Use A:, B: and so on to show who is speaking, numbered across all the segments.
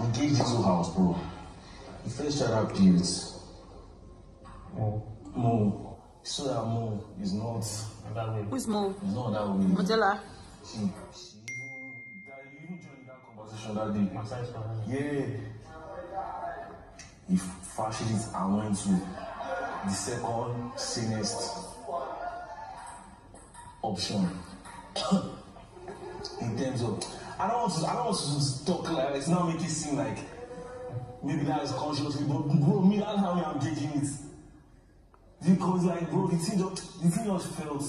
A: engage into house, bro. The first I played with,
B: Oh,
A: Mo, so that Mo is not,
B: that way.
C: Who's Mo?
A: is not that way.
C: Modella.
A: She, she even, that, you even joined that conversation that day. Yeah. If fascist, I went to the second sanest option. In terms of, I don't want to, I don't want to talk like it's not make it seem like maybe that is consciously, but bro, me that's how I'm taking it. Because like, bro, the thing just, the thing just felt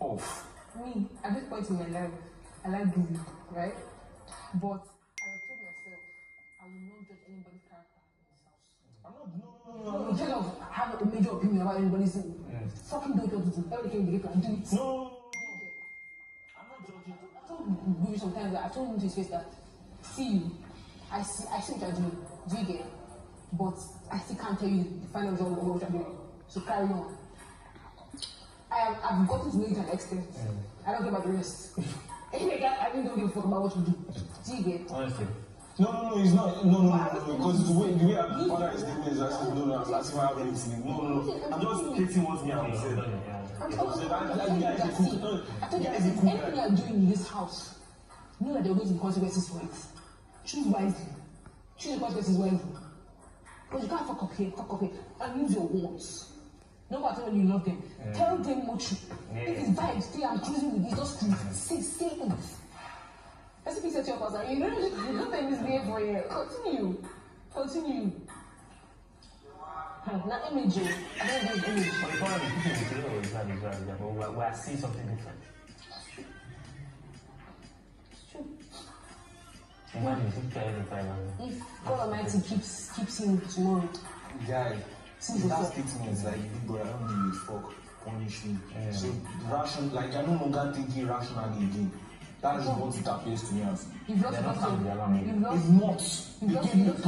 A: off.
D: Me, at this point in my life, I like Disney, right? But I have told myself, I will not judge anybody's character in this house.
A: I'm not, no, no, no,
D: No,
A: no,
D: of have a major opinion about anybody's fucking do what you want to do. Everything you and do it.
A: no, judging.
D: I told Guru sometimes that I told him to his face that, see you, I see, I see what you're doing. Do you get? But I still can't tell you the final result of what you're doing. So carry on. I have, I've gotten to know you to an extent. I don't care about the rest. Anyway, I I really don't give a fuck about what you do. Do you get?
B: Honestly.
A: No, no, no, it's not. No, no, no, no, no. Because the way, the way I'm father is statement is actually no, no, as if I have anything. No, no, no. I'm just stating what me I'm saying.
D: I'm
A: Yeah,
D: telling you,
A: that- that
D: telling you
A: guy is a
D: that,
A: cool-
D: see,
A: no,
D: I told you, I said, anything you're doing in this house, know that there are going to be consequences for it. Choose wisely. Choose the consequences wisely. Because you can't fuck up here, fuck up here, and use your words. No matter when you love them. Mm. Tell them what you. Mm. If it's vibes, stay I'm cruising with you, just cruise. Say, say it. Let's be set your pastor. You don't, you don't think this behave for you. Continue. Continue. Not image. you. I don't do image.
B: But the problem is people will say, it's not, it's not, it's not. But we're, we're seeing something different.
D: It's true.
B: Imagine if you carry the five
D: If God Almighty keeps keeps him tomorrow,
A: Guy,
D: Since
A: that
D: before.
A: statement is like, big boy, I don't give a fuck. Punish me. So, ration, like, I no longer thinking rationally again. That is what it appears to me as.
D: you've lost
B: They're not
D: the
B: happy.
D: You've lost.
A: It's not.
D: You've lost.
A: gave
D: You've lost.